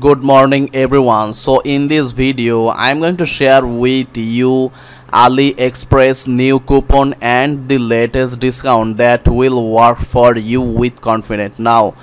good morning everyone. So in this video i'm going to share with you aliexpress new coupon and the latest discount that will work for you with confidence. Now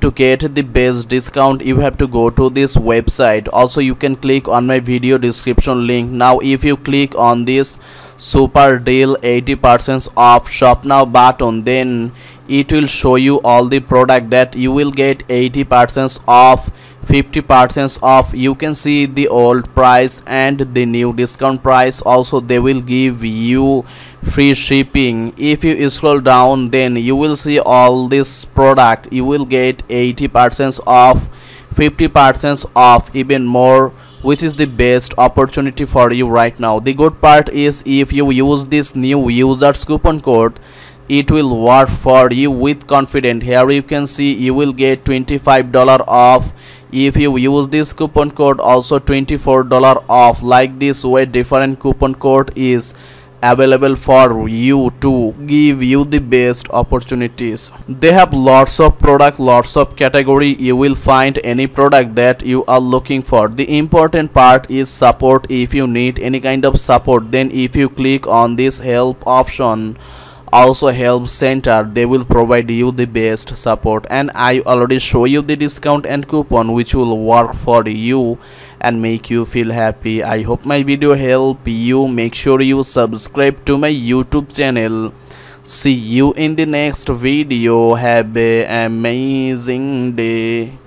to get the best discount you have to go to this website. Also you can click on my video description link. Now if you click on this super deal 80 percent off. Shop now button then it will show you all the product that you will get 80 percent off 50 percent off. You can see the old price and the new discount price. Also they will give you free shipping. If you scroll down then you will see all this product. You will get 80 percent off 50 percent off even more which is the best opportunity for you right now. The good part is if you use this new users coupon code it will work for you with confidence. Here you can see you will get 25 dollar off. If you use this coupon code also 24 dollar off. Like this way different coupon code is available for you to give you the best opportunities. They have lots of product lots of category. You will find any product that you are looking for. The important part is support. If you need any kind of support then if you click on this help option also help center they will provide you the best support. And i already show you the discount and coupon which will work for you and make you feel happy. I hope my video help you. Make sure you subscribe to my youtube channel. See you in the next video. Have a amazing day